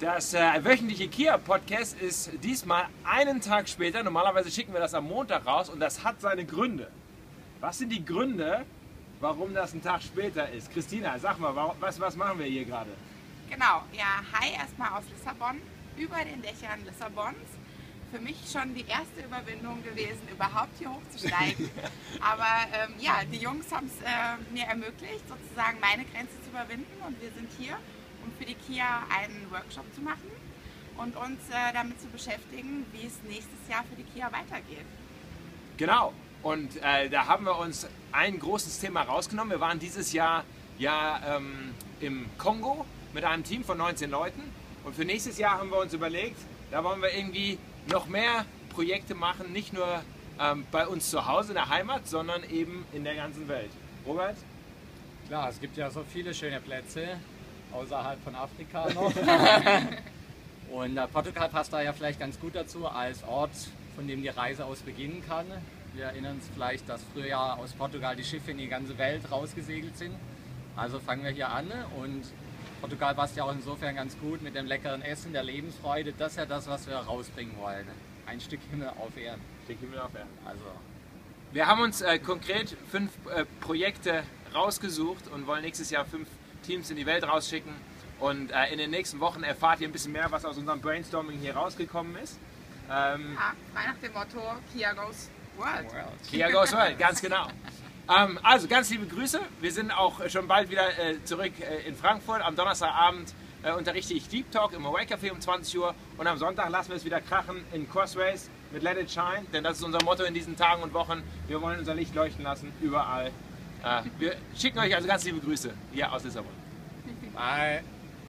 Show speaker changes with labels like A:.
A: Das äh, wöchentliche Kia-Podcast ist diesmal einen Tag später. Normalerweise schicken wir das am Montag raus und das hat seine Gründe. Was sind die Gründe, warum das ein Tag später ist? Christina, sag mal, was, was machen wir hier gerade?
B: Genau, ja, hi erstmal aus Lissabon, über den Dächern Lissabons. Für mich schon die erste Überwindung gewesen, überhaupt hier hochzusteigen. Aber ähm, ja, die Jungs haben es äh, mir ermöglicht, sozusagen meine Grenze zu überwinden und wir sind hier, um für die Kia einen Workshop zu machen und uns äh, damit zu beschäftigen, wie es nächstes Jahr für die Kia weitergeht.
A: Genau. Und äh, da haben wir uns ein großes Thema rausgenommen. Wir waren dieses Jahr ja ähm, im Kongo mit einem Team von 19 Leuten. Und für nächstes Jahr haben wir uns überlegt, da wollen wir irgendwie noch mehr Projekte machen, nicht nur ähm, bei uns zu Hause in der Heimat, sondern eben in der ganzen Welt. Robert?
C: Klar, es gibt ja so viele schöne Plätze außerhalb von Afrika noch. Und äh, Portugal passt da ja vielleicht ganz gut dazu als Ort, von dem die Reise aus beginnen kann. Wir erinnern uns vielleicht, dass früher ja aus Portugal die Schiffe in die ganze Welt rausgesegelt sind. Also fangen wir hier an und Portugal passt ja auch insofern ganz gut mit dem leckeren Essen, der Lebensfreude. Das ist ja das, was wir rausbringen wollen. Ein Stück Himmel auf Erden.
A: Stück Himmel auf Erden.
C: Also
A: Wir haben uns äh, konkret fünf äh, Projekte rausgesucht und wollen nächstes Jahr fünf Teams in die Welt rausschicken. Und äh, in den nächsten Wochen erfahrt ihr ein bisschen mehr, was aus unserem Brainstorming hier rausgekommen ist. Ähm,
B: Ja, frei nach dem Motto Kia Goes World.
C: World.
A: Kia Goes World, ganz genau. Ähm, also ganz liebe Grüße. Wir sind auch schon bald wieder äh, zurück äh, in Frankfurt. Am Donnerstagabend äh, unterrichte ich Deep Talk im Away Café um 20 Uhr und am Sonntag lassen wir es wieder krachen in Crossways mit Let It Shine, denn das ist unser Motto in diesen Tagen und Wochen. Wir wollen unser Licht leuchten lassen überall. Äh, wir schicken euch also ganz liebe Grüße hier aus Lissabon.
C: Bye.